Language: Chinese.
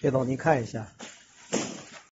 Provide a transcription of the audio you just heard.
谢总，您看一下。